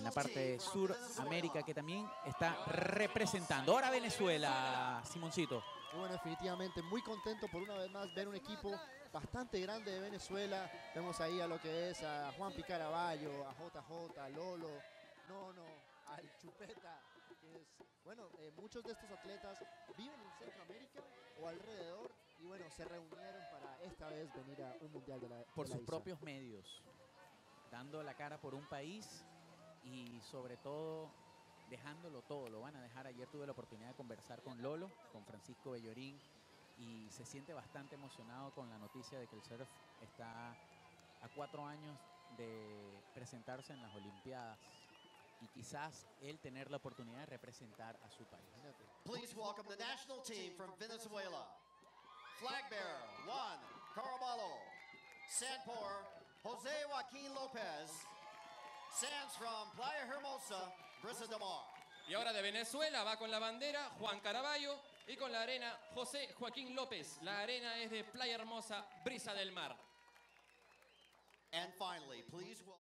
en la parte de Suramérica que también está representando. Ahora Venezuela, Simoncito. Bueno, definitivamente muy contento por una vez más ver un equipo bastante grande de Venezuela. Vemos ahí a lo que es a Juan Picaraballo, a JJ, a Lolo, Nono, al Chupeta. que es- bueno, eh, muchos de estos atletas viven en Centroamérica o alrededor y bueno, se reunieron para esta vez venir a un mundial de la por de la sus ISA. propios medios, dando la cara por un país y sobre todo dejándolo todo, lo van a dejar. Ayer tuve la oportunidad de conversar con Lolo, con Francisco Bellorín, y se siente bastante emocionado con la noticia de que el surf está a cuatro años de presentarse en las Olimpiadas y quizás él tener la oportunidad de representar a su país. Please welcome the national team from Venezuela. Flag bearer, Juan Caraballo. Sandpor, Jose Joaquin Lopez. Sands from Playa Hermosa, Brisa de Mar. Y ahora de Venezuela va con la bandera Juan Caraballo y con la arena José Joaquín López. La arena es de Playa Hermosa, Brisa del Mar. And finally, please.